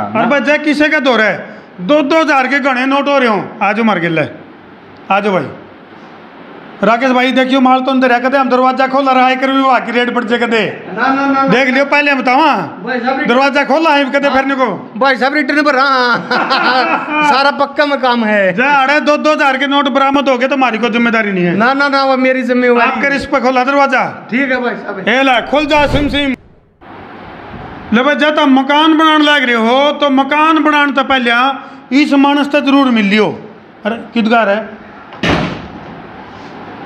और भाई जय किसे का दौर है? दो दो हज़ार के गणे नोट हो रहे हो। आज मर गिल आ जाओ भाई। राकेश भाई देखियो माल तो अंदर है कदे? हम दरवाज़ा खोला रहा है कर विभाग की रेट पड़ जाए कदे? ना ना ना ना। देख लियो पहले बतावा भाई साहब दरवाज़ा खोला है कदे फिरने को? भाई साहब रिटर्न पर हाँ सारा पक्का में काम है। जा अरे दो दो हज़ार के नोट बरामद हो गए तो हमारी कोई ज़िम्मेदारी नहीं है। ना ना ना वो मेरी आप जिम्मेवारी कर इस पे खोला दरवाज़ा? ठीक है भाई साहब। ए ला खुल जा सिम सिम। भाई जब तुम मकान बनाने लग रहे हो तो मकान बनाने तो पहले इस मानस तो ज़रूर मिल लियो अरे किदगार है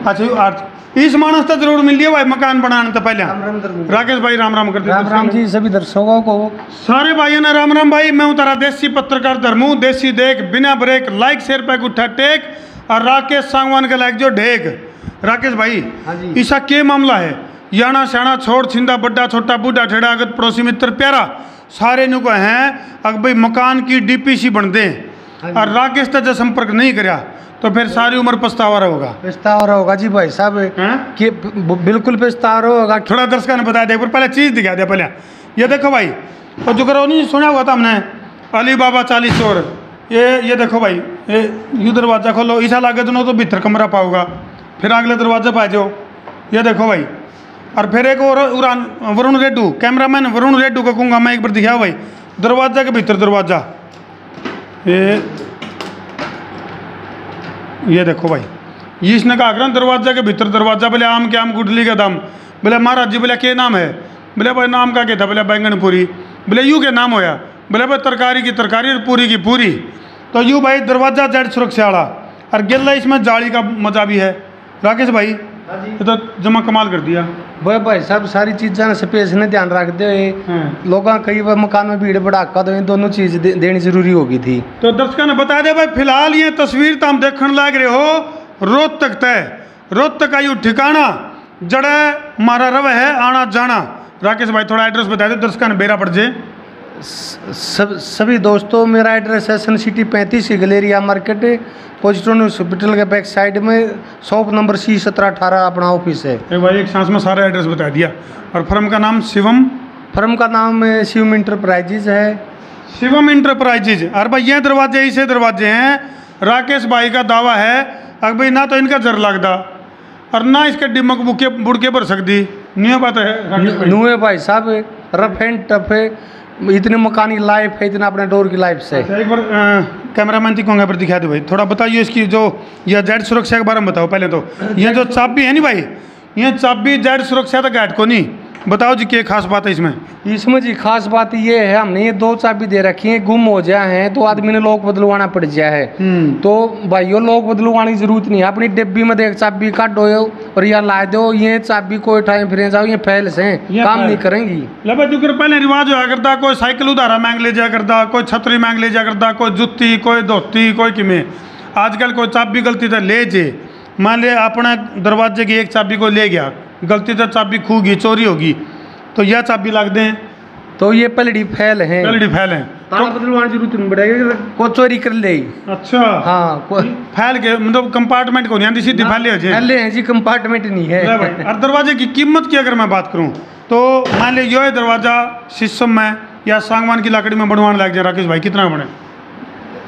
अच्छा अर्थ इस मानस तो ज़रूर मिल लियो भाई मकान बनाने तो पहले राम राम राकेश भाई राम राम कर दो राम राम जी सभी दर्शकों को सारे भाइयों ने राम राम भाई मैं हूँ तारा देसी पत्रकार धर्मू देसी देख बिना ब्रेक लाइक शेयर पैक उठा टेक और राकेश सांगवान का लाइक जो ढेक राकेश भाई हाँ जी। इसका क्या मामला है याना श्याणा छोड़ छिंदा बड्डा छोटा बूढ़ा ठेड़ा अगत पड़ोसी मित्र प्यारा सारे नु को हैं अगर भाई मकान की डीपीसी बन दे हाँ और राकेश तक जो संपर्क नहीं करया तो फिर सारी उम्र पछतावा होगा पछतावा होगा जी भाई साहब। हैं? कि बिल्कुल पिस्तावर होगा थोड़ा दर्शकों ने बता दिया पहले चीज़ दिखा दिया पहले। ये देखो भाई और जो करो नहीं सुना हुआ था हमने अली बाबा चालीस चोर ये ये देखो भाई ये यू दरवाज़ा खोलो ईसा लागे तो तो भीतर कमरा पाओगा फिर अगले दरवाजे पा जाओ। ये देखो भाई और फिर एक और उड़ान वरुण रेड्डू, कैमरामैन वरुण रेड्डू को कहूँगा मैं एक बार दिखाओ भाई। दरवाज़ा के भीतर दरवाज़ा। ये ये देखो भाई। ये इसने कहा अगर दरवाज़ा के भीतर दरवाज़ा बोले आम के आम गुडली का दाम बोले महाराज जी बोले क्या नाम है बोले भाई नाम का क्या था बोले बैंगनपुरी बोले यू के नाम होया बोले भाई तरकारी की तरकारी और पूरी की पूरी। तो यू भाई दरवाज़ा जेड सुरक्षा वाला और गिल्ला इसमें जाली का मज़ा भी है। राकेश भाई ये तो जमा कमाल कर दिया भाई भाई साहब सारी चीज़ें स्पेस ने ध्यान रखते हुए। लोग कई बार मकान में भीड़ भड़ाका तो ये दोनों चीज़ दे, देनी ज़रूरी होगी थी तो दर्शकों ने बता दिया भाई फ़िलहाल ये तस्वीर तो हम देखने लग रहे हो रोहतक तय रोहतक का यू ठिकाना जड़े मारा रव है आना जाना राकेश भाई थोड़ा एड्रेस बता दे दर्शकों ने बेरा पड़ जाए सब सभी दोस्तों मेरा एड्रेस है सन सिटी पैंतीस गलेरिया मार्केट पोजिट्रोन हॉस्पिटल के बैक साइड में शॉप नंबर सी सत्रह अठारह अपना ऑफ़िस है। एक भाई एक सांस में सारा एड्रेस बता दिया। और फर्म का नाम शिवम? फर्म का नाम है शिवम इंटरप्राइजेज है। शिवम इंटरप्राइजेज और भाई ये दरवाजे ऐसे दरवाजे हैं। राकेश भाई का दावा है अगर भाई ना तो इनका जर लगता और ना इसके डिमक बुके बुड़के भर सकती नहीं बात है। नुए भाई। साहब रफ एंड टफ है। इतने मकानी लाइफ है इतना अपने डोर की लाइफ से। अच्छा, एक बार कैमरा मैन कहूँगा पर दिखा दो भाई। थोड़ा बताइए इसकी जो यह जेड सुरक्षा के बारे में बताओ पहले तो। ये जो चाबी है नहीं भाई ये चाबी जेड सुरक्षा था गाइड को नहीं बताओ जी क्या खास बात है इसमें? इसमें जी खास बात ये है हमने ये दो चाबी दे रखी है गुम हो जाए हैं तो आदमी ने लोग बदलवाना पड़ जाए है। हम्म। तो भाइयों लोग बदलवाने की ज़रूरत नहीं है। अपनी डिब्बी में देख चाबी काटो और यहाँ ला दो ये चाबी कोई टाइम फिर जाओ ये फैल से काम नहीं करेंगी। लबा जुकर पहले रिवाज होया करता कोई साइकिल उधारा मांग ले जाया करता कोई छतरी मांग ले जाया करता कोई जुत्ती कोई धोती कोई किमें। आजकल कोई चाबी गलती से ले जे। मान ले अपने दरवाजे की एक चाबी को ले गया गलती से चाबी खूगी चोरी होगी तो यह चाबी लग दें तो ये पलड़ी फैल है। पहले फैल है। ताला बदलवाने ज़रूरत नहीं पड़ेगी को चोरी कर ले। अच्छा। हाँ को- फैल के मतलब कंपार्टमेंट को नहीं सीधी फैले हो फैले हैं जी कंपार्टमेंट नहीं है। और दरवाजे की कीमत की अगर मैं बात करूँ तो मान लीजिए ये दरवाज़ा शीशम में या सागवान की लकड़ी में बनवाने लग जाए राकेश भाई कितना बने?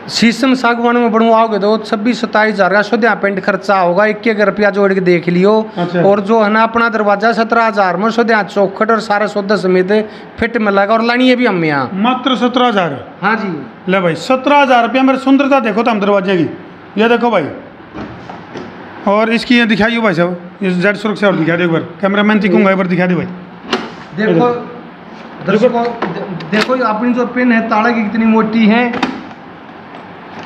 शीशम सागवान में बनवाओगे तो छब्बीस सत्ताईस हज़ार का सुधा पेंट खर्चा होगा। इक्की हज़ार रुपया जोड़ के देख लियो। अच्छा। और जो है ना अपना दरवाज़ा सत्रह हज़ार में सुधा चौखट और सारा सौदा समेत फिट मिलेगा। और लानी है भी हम यहाँ। मात्र सत्रह हज़ार? हाँ जी। ले भाई सत्रह हज़ार रुपया मेरी सुंदरता देखो तो हम दरवाजे की। ये देखो भाई। और इसकी ये दिखाइए भाई साहब। ये जेड सुरक्षा और दिखा दो एक बार। कैमरामैन थी कहूँगा एक बार दिखा दो भाई। देखो देखो। अपनी जो पिन है ताड़ा की कितनी मोटी है।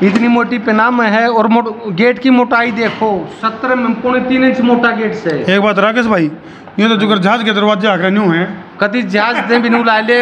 इतनी मोटी पिनाम है और गेट की मोटाई देखो सत्तर में पौने तीन इंच मोटा गेट से। एक बात राकेश भाई ये तो जुगर जहाज़ के दरवाजे आकर न्यू हैं। कदी जहाज़ दे बिनु ला ले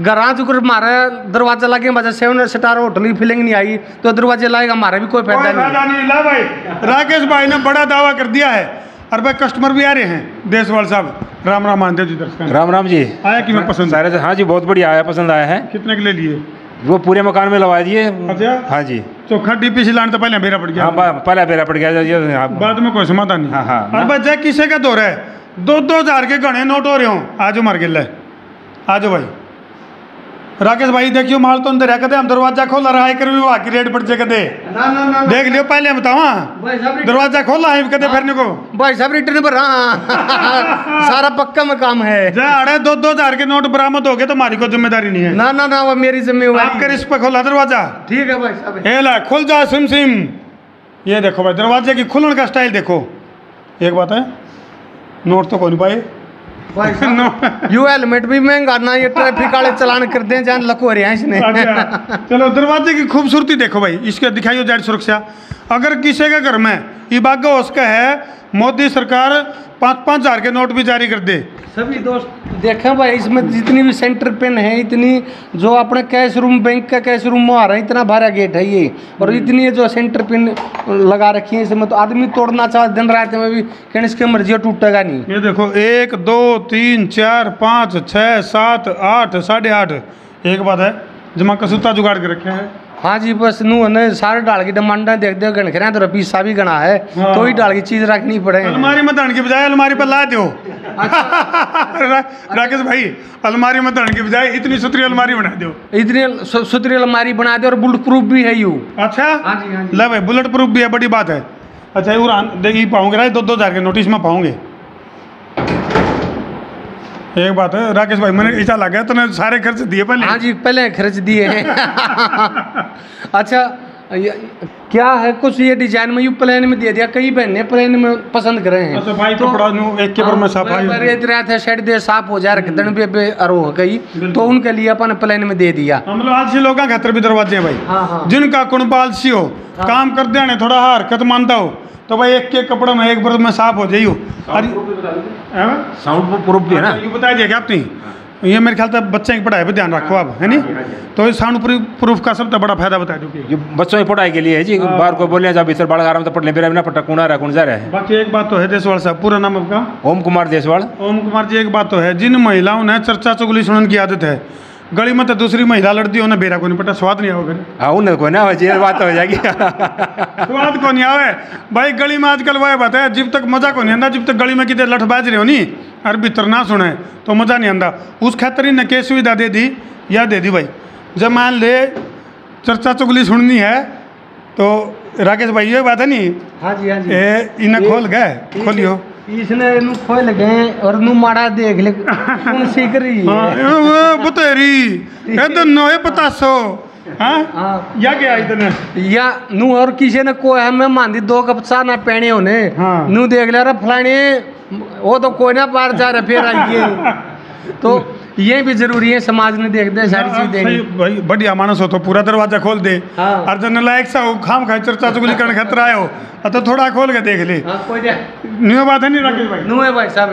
गरा जुकर मारे दरवाज़ा लगे वजह सेवन स्टार होटल की फीलिंग नहीं आई तो दरवाजे लाएगा हमारा भी कोई फ़ायदा नहीं। फ़ायदा नहीं ला भाई। राकेश भाई ने बड़ा दावा कर दिया है। और भाई कस्टमर भी आ रहे हैं देशवाल साहब। राम राम मानते जी दर्शक राम राम जी। आया कि मैं पसंद? सारे हाँ जी बहुत बढ़िया आया पसंद आया है। कितने के ले लिए? वो पूरे मकान में लगा दिए। अच्छा? हाँ जी। चोखा डीपीसी लाने तो पहले बेरा पड़ गया। हाँ पहले पहला बेरा पड़ गया बाद में कोई समाधान नहीं। हाँ, हाँ। भाई जय किसे का दौर है? दो दो हज़ार के गणे नोट हो रहे हो। आज मर गए आज भाई। राकेश भाई देखियो माल तो अंदर है कदे? हम दरवाज़ा खोला रहा है कर विभाग की रेट पड़ जाए कदे? ना ना ना देख लियो पहले बताओ हाँ। भाई साहब रिटर्न- दरवाज़ा खोला है कदे फिरने को? भाई साहब रिटर्न पर हाँ। सारा पक्का में काम है अरे दो दो हज़ार के नोट बरामद हो गए तो हमारी कोई ज़िम्मेदारी नहीं है। ना ना ना वो मेरी आप जिम्मेवारी कर इस पे खोला दरवाज़ा? ठीक है भाई साहब। ये ला खुल जा सिम सिम। ये देखो भाई दरवाजे की खुलने का स्टाइल देखो। एक बात है नोट तो कोई नहीं पाए। भाई साहब यू हेलमेट भी महँगा ना ये ट्रैफ़िक वाले चलान कर दें जान लको हरिया इसने। अच्छा चलो दरवाजे की खूबसूरती देखो भाई इसके दिखाइयो जाट सुरक्षा। अगर किसी के घर में ये बाग उसका है मोदी सरकार पाँच पाँच हज़ार के नोट भी जारी कर दे। सभी दोस्त देखें भाई इसमें जितनी भी सेंटर पेन है इतनी जो अपने कैश रूम बैंक का कैश रूम में आ रहा है इतना भारा गेट है ये। और इतनी जो सेंटर पेन लगा रखी है इसमें तो आदमी तोड़ना चाहे दिन रात में भी कहने इसके मर्ज़ी टूटेगा नहीं। ये देखो एक दो तीन चार पाँच छः सात आठ साढ़े आठ। एक बात है जमा कसूता जुगाड़ के रखे हैं। हाँ जी बस नू ने सारे डाल की डिमांडा देखते हो गणखरा तो रपीसा भी गणा है। हाँ। तो ही डाल की चीज़ रखनी पड़ेगी। अलमारी में धन की बजाय अलमारी पर ला दो राकेश भाई अलमारी में धन की बजाय इतनी सुथरी अलमारी बना दो इतनी सुथरी अलमारी बना दे और बुलेट प्रूफ भी है यू। अच्छा? हाँ जी हाँ जी। ले भाई बुलेट प्रूफ भी है बड़ी बात है। अच्छा ये देखिए पाऊँगे दो दो हज़ार के नोटिस में पाऊँगे। एक बात है राकेश भाई मैंने ऐसा लगा तो सारे खर्च दिए पहले। हाँ जी पहले खर्च दिए हैं। अच्छा क्या है कुछ ये डिज़ाइन में यू प्लेन में दे दिया कई बहने प्लेन में पसंद करे हैं। अच्छा भाई नु एक के पर में सफ़ाई ये तरह थे शेड दे साफ़ हो जा रखे दन पे पे अरो हो गई। तो उनके लिए अपन प्लेन में दे दिया। हम लोग आलसी लोग खतर भी दरवाजे हैं भाई। हाँ हाँ। जिनका कुणबा आलसी हो काम कर देने थोड़ा हरकत मानता हो तो भाई एक के कपड़े में एक बर्द में साफ़ हो जाइयो। साउंड प्रूफ भी है? ना? ये बता दिया क्या आपने ये मेरे ख्याल से बच्चे की पढ़ाई पे ध्यान रखो आप है नी तो इस साउंड प्रूफ का सबसे बड़ा फ़ायदा बता दो ये बच्चों की पढ़ाई के लिए है जी। बाहर को बोलने जब भीतर बड़ा आराम से पढ़ ले मेरा बिना पट्टा कूणा रहा कौन जा रहा। है बाकी एक बात तो है देशवाल साहब पूरा नाम आपका? ओम कुमार देसवाड़ ओम कुमार जी एक बात तो है जिन महिलाओं ने चर्चा चुगली सुनने की आदत है गली में तो दूसरी महिला लड़ती हो ना बेरा को नहीं पता स्वाद नहीं फिर। हाँ उन्हें कोई ना हो जी, बात हो जाएगी। स्वाद को नहीं आवे। भाई गली में आजकल वह बात है जब तक मज़ा को नहीं आंदा जब तक गली में कितने लठ बाज रहे हो नी और भीतर ना सुने तो मज़ा नहीं आंदा। उस खातर ही ने क्या सुविधा दे दी या दे दी भाई। जब मान ले चर्चा चुगली सुननी है तो राकेश भाई ये बात है नी? हाँ जी हाँ जी। ए इन्हें खोल गए खोलियो। इसने नु खोल गए और नु माड़ा देख ले कौन सीख रही है? हाँ ए, वो बतेरी ए तो नोए पतासो हाँ? या क्या इतने या नू और किसी ने को है मैं मान दी दो कप चाह ना पहने होने। हाँ। नू देख ले रहा फलाने वो तो कोई ना पार जा रहा फिर आइए तो ये भी ज़रूरी है समाज ने देख दे सारी चीज़ हाँ, सही देनी भाई बढ़िया मानस हो तो पूरा दरवाज़ा खोल दे। हाँ। और लायक सा हो खाम खाए चर्चा चुगली करने खतरा आयो तो थोड़ा खोल के देख ले। हाँ कोई न्यू बात है नहीं राकेश भाई? नू है भाई साहब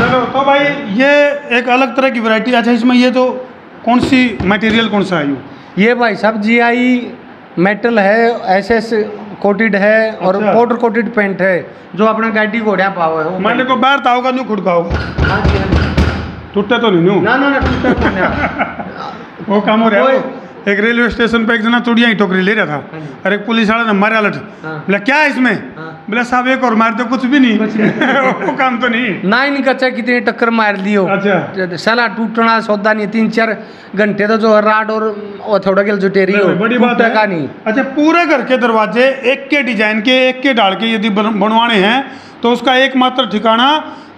चलो तो भाई ये एक अलग तरह की वैरायटी अच्छा इसमें ये तो कौन सी मटेरियल कौन सा है ये भाई साहब जी आई मेटल है एस एस कोटेड है और। पाउडर कोटेड पेंट है जो अपना गाड़ी घोड़ा पाव। है मैंने को बाहर था होगा न्यू खुड़का होगा हाँ जी, हाँ जी। टूटते तो नहीं ना ना ना टूटा तो नहीं। वो काम हो रहा है एक रेलवे स्टेशन पे एक जना चूड़िया ही टोकरी ले रहा था हाँ और एक पुलिस वाला ने मारा लठ। हाँ। बोला क्या है इसमें? हाँ। बोला साहब एक और मार दो कुछ भी नहीं। कुछ वो काम तो नहीं। ना नहीं कच्चा कितनी टक्कर मार दियो। अच्छा। साला टूटना सौदा नहीं तीन चार घंटे तो जो राड और थोड़ा के जुटेरी हो बड़ी बात है। नहीं। अच्छा पूरे घर के दरवाजे एक के डिज़ाइन के एक के डाल के यदि बनवाने हैं तो उसका एकमात्र ठिकाना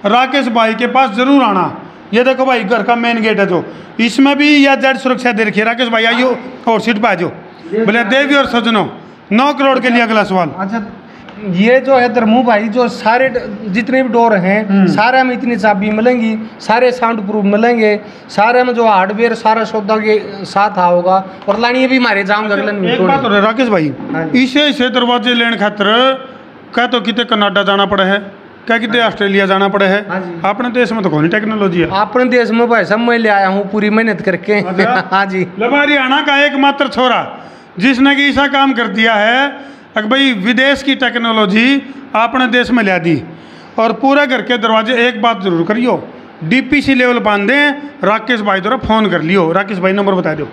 राकेश भाई के पास ज़रूर आना। ये देखो भाई घर का मेन गेट है जो। इसमें भी यह जेड सुरक्षा दे रखी है। राकेश भाई आइयो और सीट पे आ जाओ। बोले देवी और सजनों नौ करोड़ के लिए अगला सवाल। अच्छा ये जो है धर्मू भाई जो सारे जितने भी डोर हैं हम्म। सारे में इतनी चाबी मिलेंगी सारे साउंड प्रूफ मिलेंगे सारे में जो हार्डवेयर सारा सौदा के साथ आओगा और लानी भी मारे जाऊँगा एक बात राकेश भाई हाँ इसे इसे दरवाजे लेने खातर क्या तो कितने कनाडा जाना पड़ा है? क्या कितने ऑस्ट्रेलिया जाना पड़ा है? अपने देश में तो कौन टेक्नोलॉजी है? अपने देश में भाई सब मैं ले आया हूँ पूरी मेहनत करके। अच्छा। हाँ जी। हरियाणा का एकमात्र छोरा जिसने कि ऐसा काम कर दिया है भाई विदेश की टेक्नोलॉजी अपने देश में ला दी। और पूरे घर के दरवाजे एक बात ज़रूर करियो डीपीसी लेवल बाँध दें राकेश भाई द्वारा फ़ोन कर लियो। राकेश भाई नंबर बता दो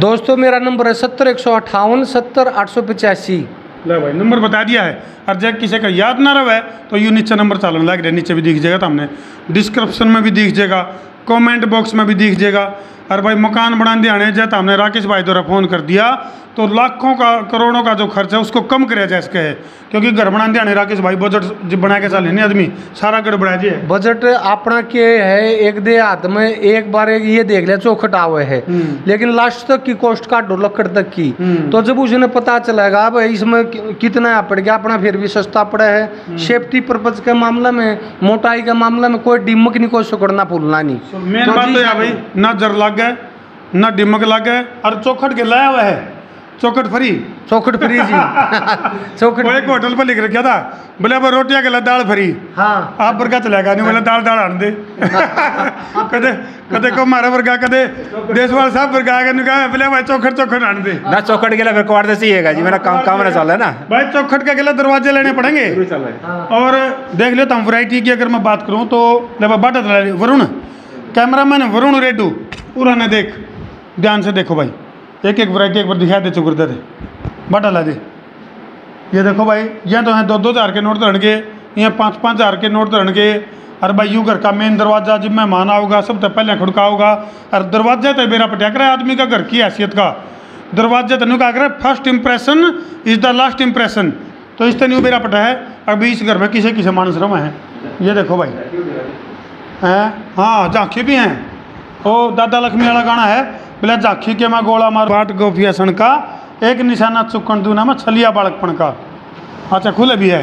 दोस्तों मेरा नंबर है सत्तर एक सौ अट्ठावन सत्तर आठ सौ पचासी। ले भाई, नंबर बता दिया है। और जब किसी का याद ना रहे तो यू नीचे नंबर चालन लग रहा है। नीचे भी दिख जाएगा तो हमने डिस्क्रिप्शन में भी दिख जाएगा कमेंट बॉक्स में भी दिख जाएगा। और भाई मकान बना दिया जब हमने राकेश भाई द्वारा फ़ोन कर दिया तो लाखों का करोड़ों का जो खर्च है उसको कम करे जा सके क्योंकि घर बना दिया राकेश भाई बजट बना के चले नहीं आदमी सारा गड़बड़ा जी बजट अपना के है एक दे हाथ में एक बार एक ये देख लिया चौखट आवे है हम्म। लेकिन लास्ट तक की कॉस्ट काट दो लकड़ तक की हम्म। तो जब उसने पता चलेगा भाई इसमें कितना पड़ गया अपना फिर भी सस्ता पड़ा है हम्म। सेफ्टी पर्पज के मामले में मोटाई के मामले में कोई डिमक नहीं कोई सुकड़ना फूलना नहीं मेन तो बात तो भाई ना जर लग गए ना डिमक लग गए और चौखट के लाया हुआ है चौखट फ्री। चौखट फ्री जी। चौखट एक होटल पर लिख रखा था। बोले अब रोटियाँ के दाल फ्री। हाँ। आप वर्गा चलेगा नहीं बोले दाल दाल आन दे। कदे कदे को मारा वर्गा कदे देशवाल साहब वर्गा आगे नहीं बोले भाई चौखट चौखट आन दे। ना चौकट के लिए फिर क्वार से चाहिएगा जी मेरा काम काम ना चल रहा है ना। भाई चौखट के लिए दरवाजे लेने पड़ेंगे। है हाँ। और देख लो तो हम वैरायटी की अगर मैं बात करूँ तो ले बाटा वरुण कैमरामैन वरुण रेड्डू पूरा ने देख ध्यान से देखो भाई। एक एक वैरायटी एक बार दिखा दे चुकर दे। बाटा ला दे। ये देखो भाई, ये तो हैं दो दो हज़ार के नोट धरण के ये पाँच पाँच हज़ार के नोट धरण के और भाई, यू घर का मेन दरवाज़ा जब मेहमान आओगा सबसे पहले खड़का होगा और दरवाज़ा तो मेरा पटक रहा है आदमी का घर की हैसियत का। दरवाज़ा तेन क्या करे first impression is the last impression तो इस तरह मेरा पटा है। अभी इस घर में किसे किसे मानस रमा है ये देखो भाई। हैं? हाँ झांकी भी हैं। ओ, दादा लक्ष्मी वाला गाना है। बोले झांकी के मैं गोला मार बाट गोफिया सन का एक निशाना चुकन दूना में छलिया बालकपन का अच्छा खुले भी है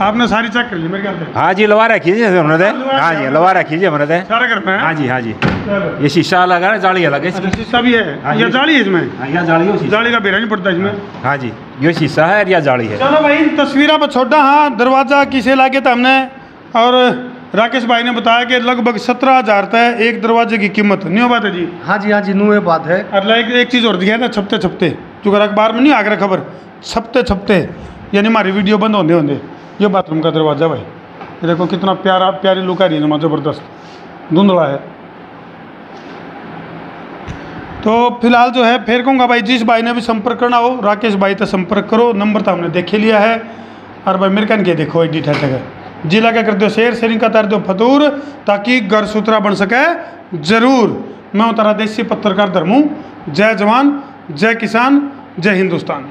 आपने सारी चेक कर ली मेरे ख्याल से हाँ जी लवा रखी जी हमने हाँ जी लवा रखी जी हमने सारे घर में हाँ जी हाँ जी ये शीशा अलग है जाली अलग है शीशा भी है ये ये- जाली है इसमें यहाँ जाली है जाली का बेरा नहीं पड़ता इसमें हाँ जी ये शीशा है यह जाली है चलो भाई तस्वीरों पर छोटा हाँ दरवाज़ा किसे लागे था हमने और राकेश भाई ने बताया कि लगभग सत्रह हज़ार तक एक दरवाजे की कीमत। हो बात है जी। हाँ जी हाँ जी नू ये बात है। और लाइक एक चीज़ और दिखा ना छपते छपते। अगर अखबार में नहीं आगरा खबर। छपते छपते। यानी हमारी वीडियो बंद होने होंगे ये बाथरूम का दरवाज़ा भाई। ये देखो कितना प्यारा प्यारी लुक आ रही है ना ज़बरदस्त। धुंधला है। तो फ़िलहाल जो है फिर कहूँगा भाई जिस भाई ने भी संपर्क करना हो राकेश भाई से संपर्क करो। नंबर तो हमने देखे लिया है। और भाई मेरे कन के देखो एडिट है तक जिला क्या कर दो शेर शेरिंग का तार दो फतूर, ताकि घर सुथरा बन सके। ज़रूर, मैं उतारा देसी पत्रकार धर्मू जय जवान, जय किसान, जय हिंदुस्तान।